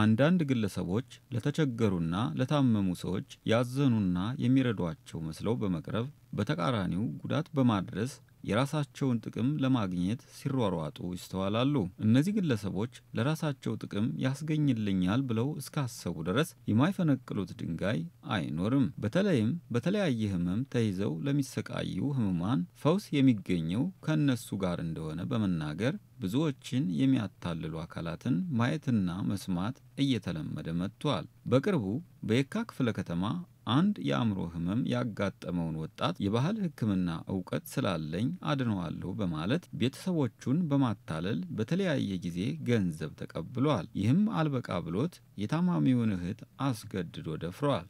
አንዳንድ ግለሰቦች ለተቸገሩና ለታመሙ ሰዎች ያዘኑና የሚረዷቸው መስለው በመቅረብ በተቃራኒው ጉዳት በማድረስ የራሳቸውን ጥቅም ለማግኘት ሲሯሯጡ ይስተዋላሉ። እነዚህ ግለሰቦች ለራሳቸው ጥቅም ያስገኝልኛል ብለው እስካሰቡ ድረስ የማይፈነቅሉት ድንጋይ አይኖርም። በተለይም በተለያየ ሕመም ተይዘው ለሚሰቃዩ ሕሙማን ፈውስ የሚገኘው ከእነሱ ጋር እንደሆነ በመናገር ብዙዎችን የሚያታልሉ አካላትን ማየትና መስማት እየተለመደ መጥቷል። በቅርቡ በየካ ክፍለ ከተማ አንድ የአእምሮ ህመም ያጋጠመውን ወጣት የባህል ሕክምና እውቀት ስላለኝ አድነዋለሁ በማለት ቤተሰቦቹን በማታለል በተለያየ ጊዜ ገንዘብ ተቀብሏል። ይህም አልበቃ ብሎት የታማሚውን እህት አስገድዶ ደፍሯል።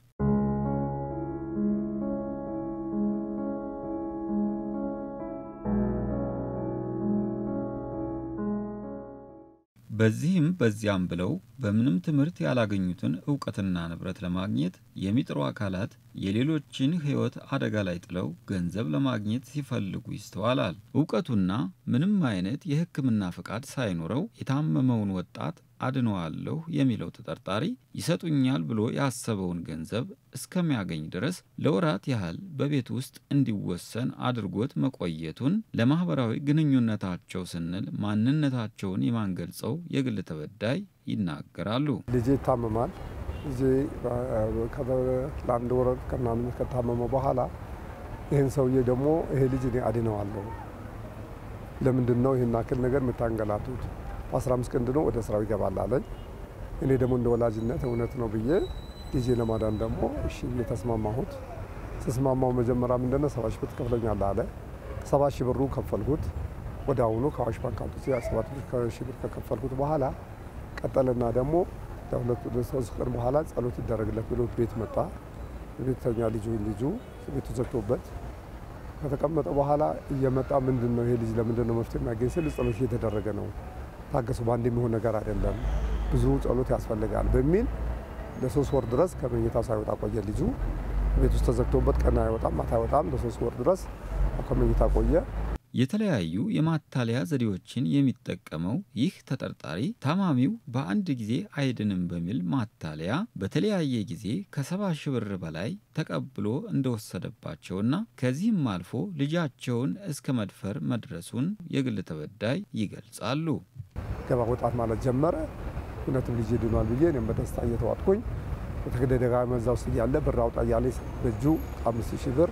በዚህም በዚያም ብለው በምንም ትምህርት ያላገኙትን እውቀትና ንብረት ለማግኘት የሚጥሩ አካላት የሌሎችን ሕይወት አደጋ ላይ ጥለው ገንዘብ ለማግኘት ሲፈልጉ ይስተዋላል። እውቀቱና ምንም አይነት የሕክምና ፈቃድ ሳይኖረው የታመመውን ወጣት አድነዋለሁ የሚለው ተጠርጣሪ ይሰጡኛል ብሎ ያሰበውን ገንዘብ እስከሚያገኝ ድረስ ለወራት ያህል በቤት ውስጥ እንዲወሰን አድርጎት መቆየቱን ለማህበራዊ ግንኙነታቸው ስንል ማንነታቸውን የማንገልጸው የግል ተበዳይ ይናገራሉ። ልጄ ይታመማል። ልጄ ለአንድ ወር ከምናምን ከታመመ በኋላ ይህን ሰውዬ ደግሞ ይሄ ልጅ እኔ አድነዋለሁ፣ ለምንድን ነው ይህን አክል ነገር የምታንገላቱት? በአስራ አምስት ቀን ድኖ ወደ ስራው ይገባል አለኝ። እኔ ደግሞ እንደ ወላጅነት እውነት ነው ብዬ ልጄ ለማዳን ደግሞ እሺ ብዬ ተስማማሁት። ስስማማው መጀመሪያ ምንድን ነው ሰባ ሺህ ብር ትከፍለኛለህ አለ። ሰባ ሺህ ብሩ ከፈልኩት። ወደ አሁኑ ከአዋሽ ባንክ አውጥቼ ሰባት ሺህ ብር ከከፈልኩት በኋላ ቀጠልና ደግሞ ለሁለት ሶስት ቀን በኋላ ጸሎት ይደረግለት ብሎ ቤት መጣ። ቤተኛ ልጁ ልጁ ቤቱ ዘግቶበት ከተቀመጠ በኋላ እየመጣ ምንድን ነው ይሄ ልጅ ለምንድን ነው መፍትሄ የሚያገኝ ስል ጸሎት እየተደረገ ነው ታገሱ፣ በአንድ የሚሆን ነገር አይደለም፣ ብዙ ጸሎት ያስፈልጋል በሚል ለሶስት ወር ድረስ ከመኝታ ሳይወጣ ቆየ። ልጁ ቤት ውስጥ ተዘግቶበት ቀን አይወጣም ማታ አይወጣም። ለሶስት ወር ድረስ ከመኝታ ቆየ። የተለያዩ የማታለያ ዘዴዎችን የሚጠቀመው ይህ ተጠርጣሪ ታማሚው በአንድ ጊዜ አይድንም በሚል ማታለያ በተለያየ ጊዜ ከሰባ ሺህ ብር በላይ ተቀብሎ እንደወሰደባቸውና ከዚህም አልፎ ልጃቸውን እስከ መድፈር መድረሱን የግል ተበዳይ ይገልጻሉ። ገባ ወጣት ማለት ጀመረ። እውነትም ልጄ ድኗል ብዬ እኔም በደስታ እየተዋጥኩኝ በተደጋጋሚ እዛ ውስጥ እያለ ብር አውጣ እያለ በእጁ አምስት ሺህ ብር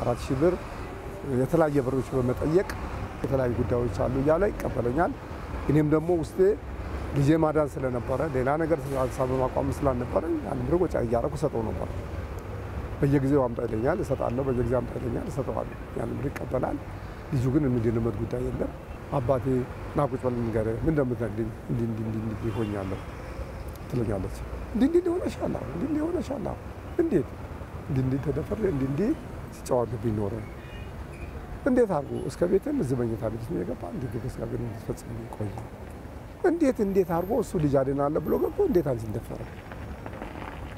አራት ሺህ ብር የተለያየ ብሮች በመጠየቅ የተለያዩ ጉዳዮች አሉ እያለ ይቀበለኛል። እኔም ደግሞ ውስጤ ልጄ ማዳን ስለነበረ ሌላ ነገር ሀሳብ በማቋም ስላልነበረ ያን ብር ወጪ እያደረኩ ሰጠው ነበር። በየጊዜው አምጣ ይለኛል፣ እሰጣለሁ። በየጊዜው አምጣ ይለኛል፣ እሰጠዋለሁ። ያን ብር ይቀበላል። ልጁ ግን የሚድንበት ጉዳይ የለም። አባቴ ና ቁጭ በል ንገረኝ፣ ምን እንደምትነግሪኝ እንዲህ እንዲህ እንዲህ እንዲህ ሆኛለሁ ትለኛለች። እንዲህ እንዲህ ሆነሻል፣ እንዲህ እንዲህ ሆነሻል፣ እንዴት እንዲህ እንዲህ ተደፈር እንዲህ እንዲህ ሲጫወትብኝ ኖረ እንዴት አድርጎ እስከ ቤትም እዚህ መኝታ ቤት የገባ እንዴት ሥጋ ግንኙነት እንድትፈጽም ቆየ? እንዴት እንዴት አድርጎ እሱ ልጅ አድናለሁ ብሎ ገብቶ እንዴት አንቺን ደፈረ?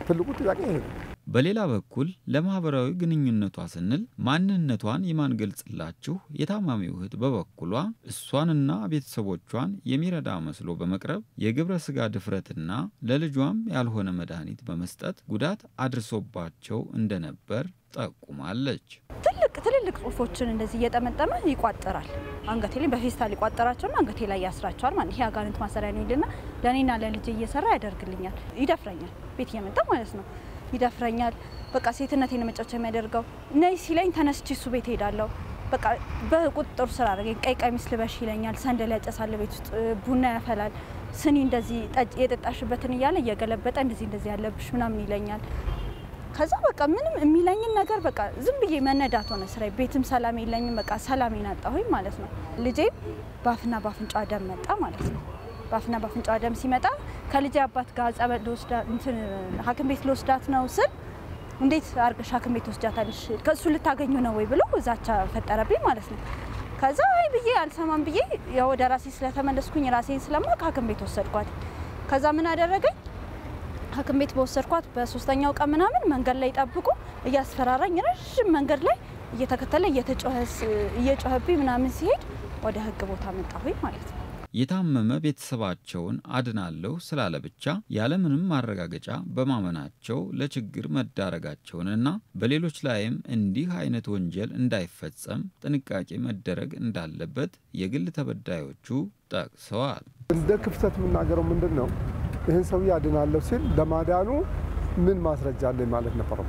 ትልቁ ጥያቄ ይሄ ነው። በሌላ በኩል ለማህበራዊ ግንኙነቷ ስንል ማንነቷን የማንገልጽላችሁ የታማሚው እህት በበኩሏ እሷንና ቤተሰቦቿን የሚረዳ መስሎ በመቅረብ የግብረ ሥጋ ድፍረትና ለልጇም ያልሆነ መድኃኒት በመስጠት ጉዳት አድርሶባቸው እንደነበር ጠቁማለች። ትልቅ ትልልቅ ጽሁፎችን እንደዚህ እየጠመጠመ ይቋጥራል። አንገቴ ላይ በፌስታል ይቋጠራቸውና አንገቴ ላይ ያስራቸዋል። ማለት ይሄ አጋንንት ማሰሪያ ነው ይልና ለእኔና ለልጄ እየሰራ ያደርግልኛል። ይደፍረኛል፣ ቤት እየመጣ ማለት ነው ይደፍረኛል። በቃ ሴትነቴን መጫወቻ የሚያደርገው ነይ ሲለኝ ተነስቼ እሱ ቤት ሄዳለሁ። በቃ በቁጥጥሩ ስር አደረገኝ። ቀይ ቀሚስ ልበሽ ይለኛል። ሰንደል ያጨሳል፣ ቤት ውስጥ ቡና ያፈላል። ስኒ እንደዚህ የጠጣሽበትን እያለ እየገለበጠ እንደዚህ እንደዚህ ያለብሽ ምናምን ይለኛል። ከዛ በቃ ምንም የሚለኝን ነገር በቃ ዝም ብዬ መነዳት ሆነ ስራ። ቤትም ሰላም የለኝም። በቃ ሰላሜን አጣሁኝ ማለት ነው። ልጄም በአፍና በአፍንጫ ደም መጣ ማለት ነው። በአፍና በአፍንጫ ደም ሲመጣ ከልጄ አባት ጋር ጸበል ሐኪም ቤት ልወስዳት ነው ስል እንዴት አርገሽ ሐኪም ቤት ወስዳታለሽ ከእሱ ልታገኙ ነው ወይ ብሎ ዛቻ ፈጠረብኝ ማለት ነው። ከዛ አይ ብዬ አልሰማም ብዬ ያው ወደ ራሴ ስለተመለስኩኝ ራሴን ስለማቅ ሐኪም ቤት ወሰድኳት። ከዛ ምን አደረገኝ ሐኪም ቤት በወሰድኳት በሶስተኛው ቀን ምናምን መንገድ ላይ ጠብቁ እያስፈራራኝ ረዥም መንገድ ላይ እየተከተለ እየተጮኸብኝ ምናምን ሲሄድ ወደ ህግ ቦታ መጣሁኝ ማለት ነው። የታመመ ቤተሰባቸውን አድናለሁ ስላለ ብቻ ያለምንም ማረጋገጫ በማመናቸው ለችግር መዳረጋቸውንና በሌሎች ላይም እንዲህ አይነት ወንጀል እንዳይፈጸም ጥንቃቄ መደረግ እንዳለበት የግል ተበዳዮቹ ጠቅሰዋል። እንደ ክፍተት የምናገረው ምንድን ነው? ይህን ሰውዬ አድናለሁ ሲል ለማዳኑ ምን ማስረጃ አለኝ ማለት ነበረው።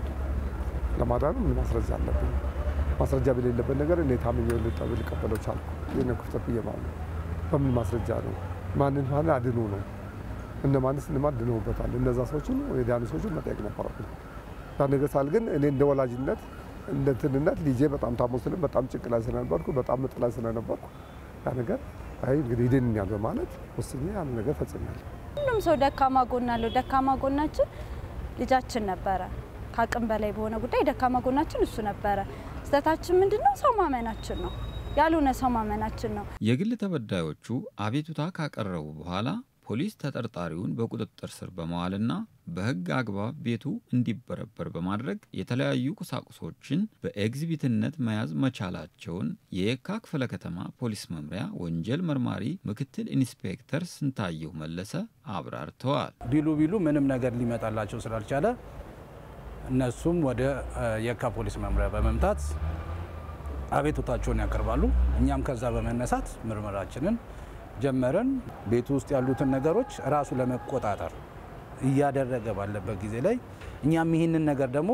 ለማዳኑ ምን ማስረጃ አለብኝ? ማስረጃ በሌለበት ነገር እኔ ታምኜ ልቀበለው ቻልኩ። ይህ ነው ክፍተት ብዬ ማለት በምን ማስረጃ ነው? ማንን ማን አድኑ ነው? እነማንስ እነማን ድነውበታል? እነዛ ሰዎችን የዳኑ ሰዎችን መጠየቅ ነበረብኝ። ያ ግን እኔ እንደ ወላጅነት እንደ እንትንነት ልጄ በጣም ታሞ ስልም በጣም ጭንቅ ላይ ስለነበርኩ በጣም ምጥ ላይ ስለነበርኩ ያ ነገር አይ እንግዲህ ይድንኛል በማለት ወስኜ ያን ነገር ፈጽሜያለሁ። ሁሉም ሰው ደካማ ጎን አለው። ደካማ ጎናችን ልጃችን ነበረ። ከአቅም በላይ በሆነ ጉዳይ ደካማ ጎናችን እሱ ነበረ። ስህተታችን ምንድን ነው? ሰው ማመናችን ነው። ያልሆነ ሰው ማመናችን ነው። የግል ተበዳዮቹ አቤቱታ ካቀረቡ በኋላ ፖሊስ ተጠርጣሪውን በቁጥጥር ስር በመዋልና በሕግ አግባብ ቤቱ እንዲበረበር በማድረግ የተለያዩ ቁሳቁሶችን በኤግዚቢትነት መያዝ መቻላቸውን የየካ ክፍለ ከተማ ፖሊስ መምሪያ ወንጀል መርማሪ ምክትል ኢንስፔክተር ስንታየሁ መለሰ አብራርተዋል። ቢሉ ቢሉ ምንም ነገር ሊመጣላቸው ስላልቻለ እነሱም ወደ የካ ፖሊስ መምሪያ በመምታት አቤቱታቸውን ያቀርባሉ። እኛም ከዛ በመነሳት ምርመራችንን ጀመረን። ቤቱ ውስጥ ያሉትን ነገሮች ራሱ ለመቆጣጠር እያደረገ ባለበት ጊዜ ላይ እኛም ይህንን ነገር ደግሞ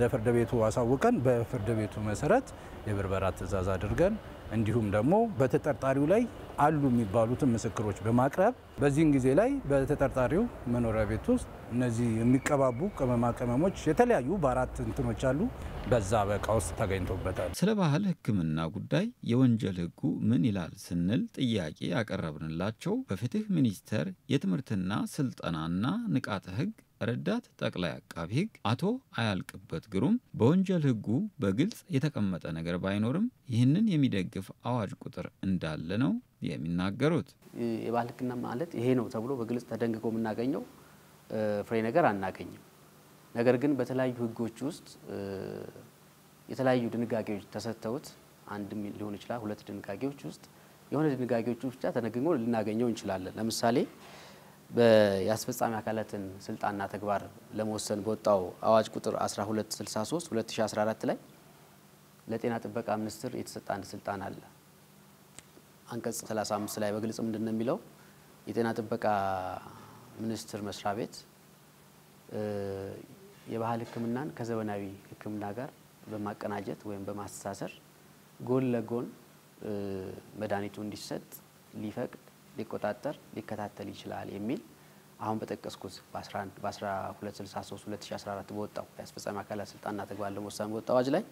ለፍርድ ቤቱ አሳውቀን በፍርድ ቤቱ መሰረት የብርበራ ትዕዛዝ አድርገን እንዲሁም ደግሞ በተጠርጣሪው ላይ አሉ የሚባሉትን ምስክሮች በማቅረብ በዚህን ጊዜ ላይ በተጠርጣሪው መኖሪያ ቤት ውስጥ እነዚህ የሚቀባቡ ቅመማ ቅመሞች የተለያዩ በአራት እንትኖች አሉ። በዛ በእቃ ውስጥ ተገኝቶበታል። ስለ ባህል ሕክምና ጉዳይ የወንጀል ሕጉ ምን ይላል ስንል ጥያቄ ያቀረብንላቸው በፍትህ ሚኒስቴር የትምህርትና ስልጠናና ንቃተ ሕግ ረዳት ጠቅላይ አቃቢ ሕግ አቶ አያልቅበት ግሩም በወንጀል ሕጉ በግልጽ የተቀመጠ ነገር ባይኖርም ይህንን የሚደግፍ አዋጅ ቁጥር እንዳለ ነው የሚናገሩት። የባህል ሕክምና ማለት ይሄ ነው ተብሎ በግልጽ ተደንግጎ የምናገኘው ፍሬ ነገር አናገኝም። ነገር ግን በተለያዩ ሕጎች ውስጥ የተለያዩ ድንጋጌዎች ተሰጥተውት አንድም ሊሆን ይችላል ሁለት ድንጋጌዎች ውስጥ የሆነ ድንጋጌዎች ብቻ ተደንግጎ ልናገኘው እንችላለን። ለምሳሌ የአስፈጻሚ አካላትን ስልጣንና ተግባር ለመወሰን በወጣው አዋጅ ቁጥር 1263 2014 ላይ ለጤና ጥበቃ ሚኒስቴር የተሰጠ አንድ ስልጣን አለ። አንቀጽ 35 ላይ በግልጽ ምንድን ነው የሚለው? የጤና ጥበቃ ሚኒስቴር መስሪያ ቤት የባህል ሕክምናን ከዘመናዊ ሕክምና ጋር በማቀናጀት ወይም በማስተሳሰር ጎን ለጎን መድኃኒቱ እንዲሰጥ ሊፈቅድ ሊቆጣጠር ሊከታተል ይችላል የሚል አሁን በጠቀስኩት በ1263 2014 በወጣው የአስፈጻሚ አካላት ስልጣንና ተግባር ለመወሰን በወጣው አዋጅ ላይ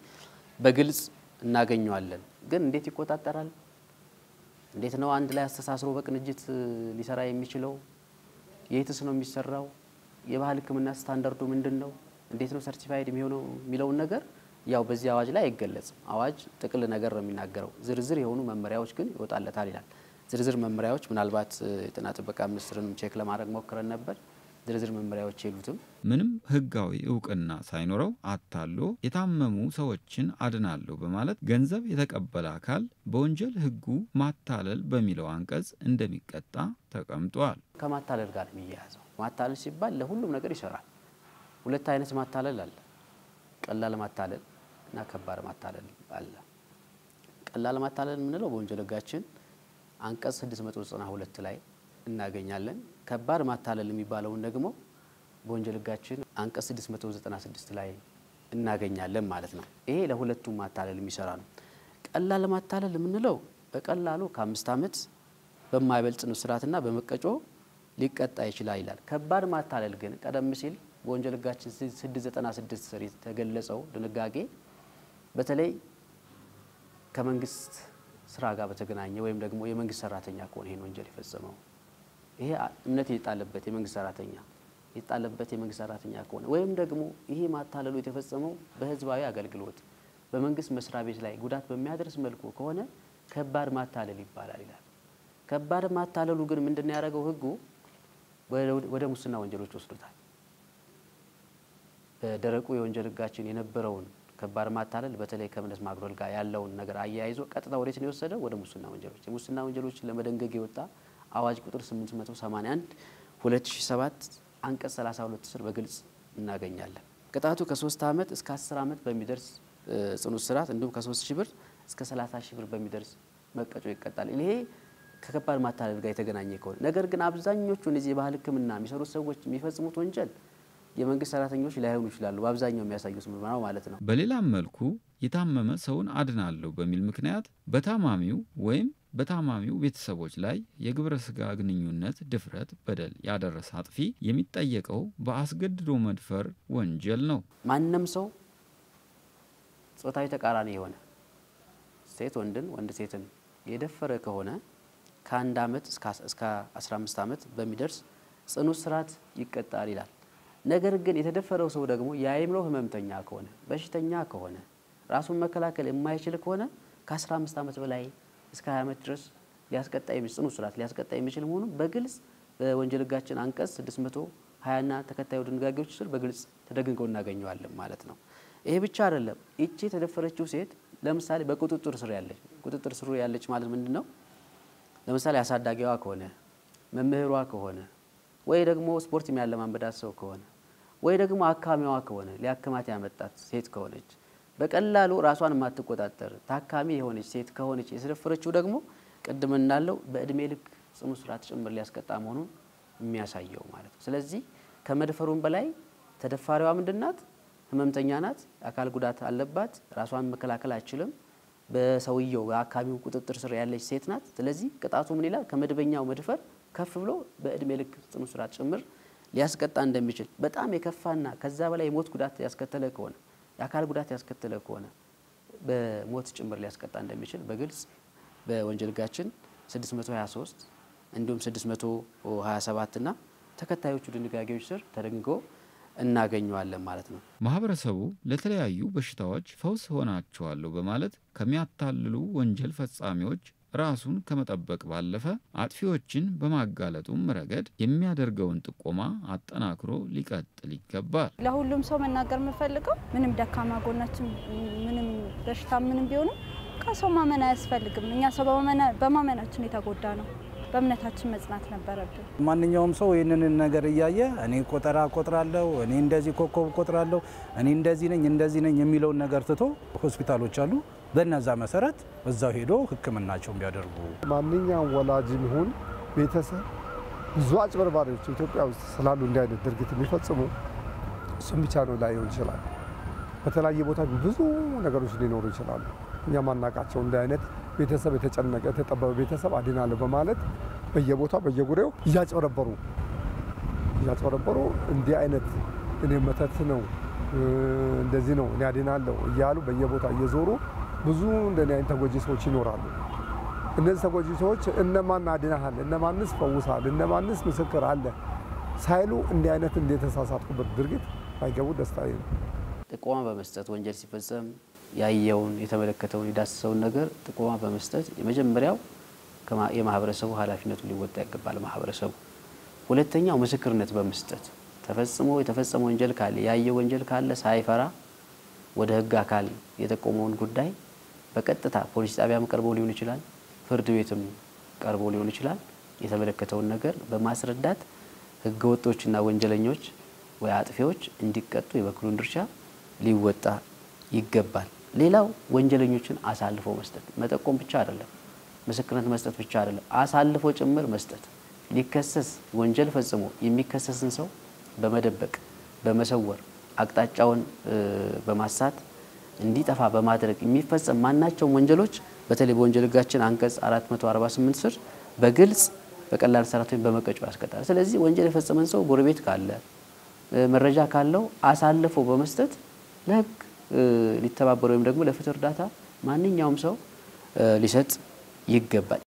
በግልጽ እናገኘዋለን። ግን እንዴት ይቆጣጠራል? እንዴት ነው አንድ ላይ አስተሳስሮ በቅንጅት ሊሰራ የሚችለው? የትስ ነው የሚሰራው? የባህል ሕክምና ስታንዳርዱ ምንድን ነው? እንዴት ነው certified የሚሆነው የሚለውን ነገር ያው በዚህ አዋጅ ላይ አይገለጽም። አዋጅ ጥቅል ነገር ነው የሚናገረው። ዝርዝር የሆኑ መመሪያዎች ግን ይወጣለታል ይላል። ዝርዝር መመሪያዎች ምናልባት የጤና ጥበቃ ሚኒስቴርንም check ለማድረግ ሞክረን ነበር። ዝርዝር መመሪያዎች የሉትም። ምንም ህጋዊ እውቅና ሳይኖረው አታሎ የታመሙ ሰዎችን አድናለሁ በማለት ገንዘብ የተቀበለ አካል በወንጀል ህጉ ማታለል በሚለው አንቀጽ እንደሚቀጣ ተቀምጧል። ከማታለል ጋር የሚያያዘው ማታለል ሲባል ለሁሉም ነገር ይሰራል። ሁለት አይነት ማታለል አለ። ቀላል ማታለል እና ከባድ ማታለል አለ። ቀላል ማታለል የምንለው በወንጀል ህጋችን አንቀጽ 692 ላይ እናገኛለን። ከባድ ማታለል የሚባለውን ደግሞ በወንጀል ህጋችን አንቀጽ 696 ላይ እናገኛለን ማለት ነው። ይሄ ለሁለቱም ማታለል የሚሰራ ነው። ቀላል ማታለል የምንለው በቀላሉ ከአምስት ዓመት በማይበልጥ እስራትና በመቀጮ ሊቀጣ ይችላል ይላል። ከባድ ማታለል ግን ቀደም ሲል በወንጀል ህጋችን 696 ስር የተገለጸው ድንጋጌ በተለይ ከመንግስት ስራ ጋር በተገናኘ ወይም ደግሞ የመንግስት ሰራተኛ ከሆነ ይህን ወንጀል የፈጸመው ይሄ እምነት የጣለበት የመንግስት ሰራተኛ የጣለበት የመንግስት ሰራተኛ ከሆነ ወይም ደግሞ ይሄ ማታለሉ የተፈጸመው በህዝባዊ አገልግሎት በመንግስት መስሪያ ቤት ላይ ጉዳት በሚያደርስ መልኩ ከሆነ ከባድ ማታለል ይባላል ይላል። ከባድ ማታለሉ ግን ምንድን ያደረገው ህጉ ወደ ሙስና ወንጀሎች ወስዶታል። በደረቁ የወንጀል ህጋችን የነበረውን ከባድ ማታለል በተለይ ከእምነት ማጉደል ጋር ያለውን ነገር አያይዞ ቀጥታ ወዴት ነው የወሰደው? ወደ ሙስና ወንጀሎች። የሙስና ወንጀሎችን ለመደንገግ የወጣ አዋጅ ቁጥር 881 2007 አንቀጽ 32 ስር በግልጽ እናገኛለን። ቅጣቱ ከ3 ዓመት እስከ 10 ዓመት በሚደርስ ጽኑ እስራት እንዲሁም ከ3 ሺህ ብር እስከ 30 ሺህ ብር በሚደርስ መቀጮ ይቀጣል። ይሄ ከከባድ ማታለል ጋር የተገናኘ ከሆነ ነገር ግን አብዛኞቹ እነዚህ የባህል ሕክምና የሚሰሩት ሰዎች የሚፈጽሙት ወንጀል የመንግስት ሰራተኞች ላይሆኑ ይችላሉ። በአብዛኛው የሚያሳዩት ምርመራው ማለት ነው። በሌላም መልኩ የታመመ ሰውን አድናለሁ በሚል ምክንያት በታማሚው ወይም በታማሚው ቤተሰቦች ላይ የግብረ ስጋ ግንኙነት ድፍረት፣ በደል ያደረሰ አጥፊ የሚጠየቀው በአስገድዶ መድፈር ወንጀል ነው። ማንም ሰው ጾታዊ ተቃራኒ የሆነ ሴት ወንድን ወንድ ሴትን የደፈረ ከሆነ ከአንድ ዓመት እስከ 15 ዓመት በሚደርስ ጽኑ እስራት ይቀጣል ይላል። ነገር ግን የተደፈረው ሰው ደግሞ የአእምሮ ህመምተኛ ከሆነ በሽተኛ ከሆነ ራሱን መከላከል የማይችል ከሆነ ከ15 ዓመት በላይ እስከ 20 ዓመት ድረስ ሊያስቀጣ የሚችል ጽኑ እስራት ሊያስቀጣ የሚችል መሆኑን በግልጽ በወንጀል ህጋችን አንቀጽ 620 ና ተከታዩ ድንጋጌዎች ስር በግልጽ ተደግገው እናገኘዋለን ማለት ነው። ይሄ ብቻ አይደለም። ይቺ የተደፈረችው ሴት ለምሳሌ በቁጥጥር ስር ያለች ቁጥጥር ስር ያለች ማለት ምንድን ነው? ለምሳሌ አሳዳጊዋ ከሆነ መምህሯ ከሆነ ወይ ደግሞ ስፖርት የሚያለማመዳት ሰው ከሆነ ወይ ደግሞ አካሚዋ ከሆነ ሊያክማት ያመጣት ሴት ከሆነች በቀላሉ ራሷን የማትቆጣጠር ታካሚ የሆነች ሴት ከሆነች የተደፈረችው ደግሞ ቅድም እንዳለው በእድሜ ልክ ጽኑ እስራት ጭምር ሊያስቀጣ መሆኑን የሚያሳየው ማለት ነው። ስለዚህ ከመድፈሩም በላይ ተደፋሪዋ ምንድናት? ህመምተኛ ናት። አካል ጉዳት አለባት። ራሷን መከላከል አይችልም። በሰውየው በአካባቢው ቁጥጥር ስር ያለች ሴት ናት። ስለዚህ ቅጣቱ ምን ይላል? ከመደበኛው መድፈር ከፍ ብሎ በእድሜ ልክ ጽኑ እስራት ጭምር ሊያስቀጣ እንደሚችል በጣም የከፋና ከዛ በላይ የሞት ጉዳት ያስከተለ ከሆነ የአካል ጉዳት ያስከተለ ከሆነ በሞት ጭምር ሊያስቀጣ እንደሚችል በግልጽ በወንጀል ህጋችን 623 እንዲሁም 627 እና ተከታዮቹ ድንጋጌዎች ስር ተደንግጎ እናገኘዋለን ማለት ነው። ማህበረሰቡ ለተለያዩ በሽታዎች ፈውስ ሆናቸዋለሁ በማለት ከሚያታልሉ ወንጀል ፈጻሚዎች ራሱን ከመጠበቅ ባለፈ አጥፊዎችን በማጋለጡም ረገድ የሚያደርገውን ጥቆማ አጠናክሮ ሊቀጥል ይገባል። ለሁሉም ሰው መናገር የምፈልገው ምንም ደካማ ጎናችን ምንም በሽታ ምንም ቢሆንም ከሰው ማመን አያስፈልግም። እኛ ሰው በማመናችን የተጎዳ ነው። በእምነታችን መጽናት ነበረብን። ማንኛውም ሰው ይህንን ነገር እያየ እኔ ቆጠራ ቆጥራለሁ፣ እኔ እንደዚህ ኮከብ ቆጥራለሁ፣ እኔ እንደዚህ ነኝ እንደዚህ ነኝ የሚለውን ነገር ትቶ ሆስፒታሎች አሉ። በነዛ መሰረት እዛው ሄዶ ሕክምናቸውን ቢያደርጉ ማንኛውም ወላጅም ይሁን ቤተሰብ ብዙ አጭበርባሪዎች ኢትዮጵያ ውስጥ ስላሉ እንዲህ አይነት ድርጊት የሚፈጽሙ እሱም ብቻ ነው ላይሆን ይችላል። በተለያየ ቦታ ብዙ ነገሮች ሊኖሩ ይችላሉ። እኛ ማናቃቸው እንዲህ አይነት ቤተሰብ የተጨነቀ የተጠበበ ቤተሰብ አድናለሁ በማለት በየቦታው በየጉሬው እያጭበረበሩ እያጭበረበሩ እንዲህ አይነት እኔ መተት ነው እንደዚህ ነው እኔ አድናለሁ እያሉ በየቦታው እየዞሩ ብዙ እንደኔ አይነት ተጎጂ ሰዎች ይኖራሉ። እነዚህ ተጎጂ ሰዎች እነማን አድናሃል፣ እነማንስ ፈውሳል፣ እነማንስ ምስክር አለ ሳይሉ እንዲህ አይነት እንደተሳሳትኩበት ድርጊት ባይገቡ ደስታዬ ነው። ጥቆማ በመስጠት ወንጀል ሲፈጸም ያየውን የተመለከተውን የዳሰሰውን ነገር ጥቆማ በመስጠት የመጀመሪያው የማህበረሰቡ ኃላፊነቱ ሊወጣ ይገባል። ማህበረሰቡ ሁለተኛው ምስክርነት በመስጠት ተፈጽሞ የተፈጸመ ወንጀል ካለ ያየ ወንጀል ካለ ሳይፈራ ወደ ሕግ አካል የጠቆመውን ጉዳይ በቀጥታ ፖሊስ ጣቢያም ቀርቦ ሊሆን ይችላል፣ ፍርድ ቤትም ቀርቦ ሊሆን ይችላል። የተመለከተውን ነገር በማስረዳት ሕገ ወጦችና ወንጀለኞች ወይ አጥፊዎች እንዲቀጡ የበኩሉን ድርሻ ሊወጣ ይገባል። ሌላው ወንጀለኞችን አሳልፎ መስጠት መጠቆም ብቻ አይደለም፣ ምስክርነት መስጠት ብቻ አይደለም፣ አሳልፎ ጭምር መስጠት። ሊከሰስ ወንጀል ፈጽሞ የሚከሰስን ሰው በመደበቅ በመሰወር አቅጣጫውን በማሳት እንዲጠፋ በማድረግ የሚፈጸም ማናቸውም ወንጀሎች በተለይ በወንጀል ህጋችን አንቀጽ 448 ስር በግልጽ በቀላል እስራት ወይም በመቀጮ ያስቀጣል። ስለዚህ ወንጀል የፈጸመን ሰው ጎረቤት ካለ መረጃ ካለው አሳልፎ በመስጠት ለህግ ሊተባበር ወይም ደግሞ ለፍትህ እርዳታ ማንኛውም ሰው ሊሰጥ ይገባል።